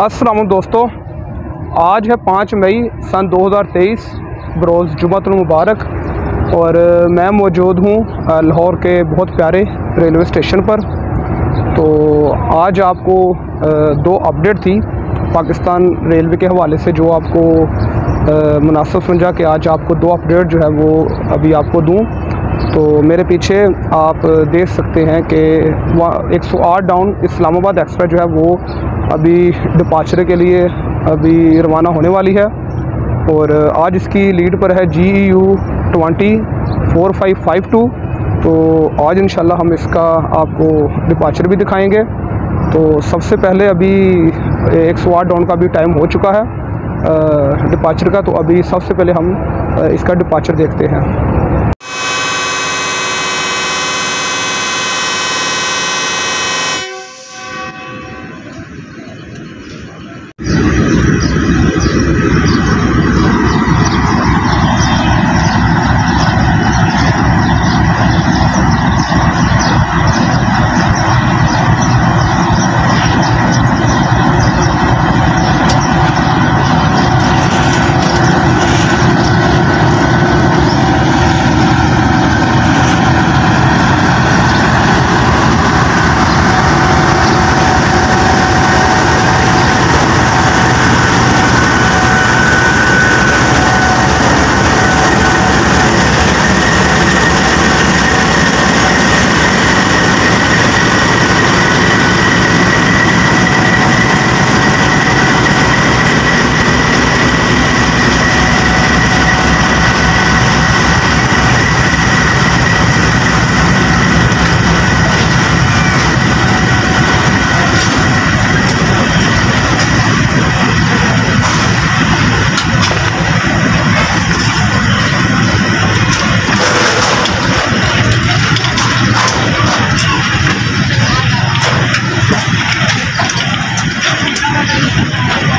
असलम दोस्तों, आज है पाँच मई सन 2023 बरोज़ जुमतुल मुबारक। और मैं मौजूद हूँ लाहौर के बहुत प्यारे रेलवे स्टेशन पर। तो आज आपको दो अपडेट थी पाकिस्तान रेलवे के हवाले से, जो आपको मुनासिब समझा कि आज आपको दो अपडेट जो है वो अभी आपको दूँ। तो मेरे पीछे आप देख सकते हैं कि एक सौ आठ डाउन इस्लामाबाद एक्सप्रेस जो है वो अभी डिपार्चर के लिए अभी रवाना होने वाली है और आज इसकी लीड पर है G U twenty four five five two. तो आज इंशाल्लाह हम इसका आपको डिपाचर भी दिखाएँगे। तो सबसे पहले अभी एक सौ आठ डाउन का भी टाइम हो चुका है डिपार्चर का। तो अभी सबसे पहले हम इसका डिपार्चर देखते हैं।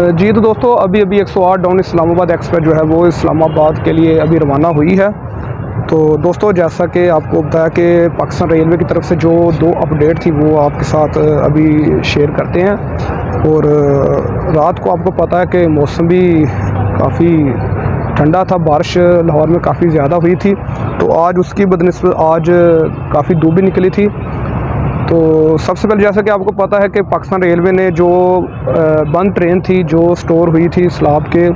जी तो दोस्तों, अभी अभी 108 डाउन इस्लामाबाद एक्सप्रेस जो है, वो इस्लामाबाद के लिए अभी रवाना हुई है। तो दोस्तों, जैसा कि आपको बताया कि पाकिस्तान रेलवे की तरफ़ से जो दो अपडेट थी, वो आपके साथ अभी शेयर करते हैं। और रात को आपको पता है कि मौसम भी काफ़ी ठंडा था। बारिश लाहौर में काफ़ी ज़्यादा हुई थी। तो आज उसकी बदनस्बत, आज काफ़ी धूप भी निकली थी। तो सबसे पहले जैसा कि आपको पता है कि पाकिस्तान रेलवे ने जो बंद ट्रेन थी, जो स्टोर हुई थी सलाब के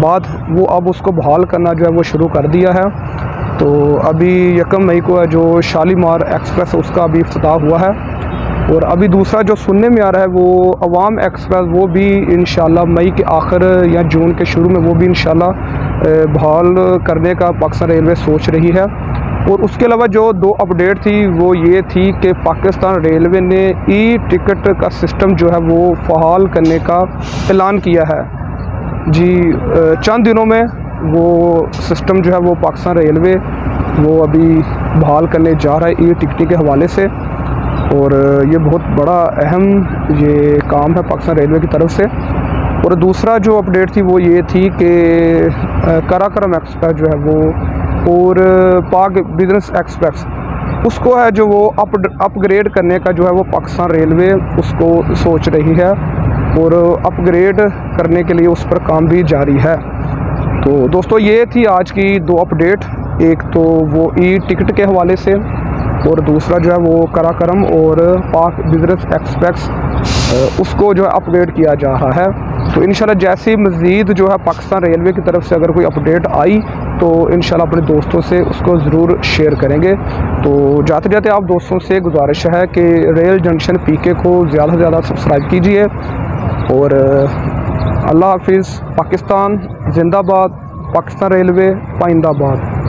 बाद, वो अब उसको बहाल करना जो है वो शुरू कर दिया है। तो अभी यकम मई को है जो शालीमार एक्सप्रेस, उसका अभी अफ्ताह हुआ है। और अभी दूसरा जो सुनने में आ रहा है, वो अवाम एक्सप्रेस, वो भी इन मई के आखिर या जून के शुरू में वो भी इन बहाल करने का पाकिस्तान रेलवे सोच रही है। और उसके अलावा जो दो अपडेट थी, वो ये थी कि पाकिस्तान रेलवे ने ई टिकट का सिस्टम जो है वो फहाल करने का ऐलान किया है। जी चंद दिनों में वो सिस्टम जो है वो पाकिस्तान रेलवे वो अभी बहाल करने जा रहा है ई टिकटिंग के हवाले से। और ये बहुत बड़ा अहम ये काम है पाकिस्तान रेलवे की तरफ़ से। और दूसरा जो अपडेट थी, वो ये थी कि कराक्रम एक्सप्रेस जो है वो और पाक बिज़नेस एक्सप्रेस। उसको है जो वो अप, अपग्रेड करने का जो है वो पाकिस्तान रेलवे उसको सोच रही है और अपग्रेड करने के लिए उस पर काम भी जारी है। तो दोस्तों, ये थी आज की दो अपडेट। एक तो वो ई टिकट के हवाले से और दूसरा जो है वो कराक्रम और पाक बिज़नेस एक्सप्रेस उसको जो है अपग्रेड किया जा रहा है। तो इन जैसी मज़ीद जो है पाकिस्तान रेलवे की तरफ़ से अगर कोई अपडेट आई तो इन अपने दोस्तों से उसको ज़रूर शेयर करेंगे। तो जाते जाते आप दोस्तों से गुजारिश है कि रेल जंक्शन पीके को ज़्यादा से ज़्यादा सब्सक्राइब कीजिए और, अल्लाह हाफिज़, पाकिस्तान, जिंदाबाद, पाकिस्तान रेलवे, पाइंदाबाद।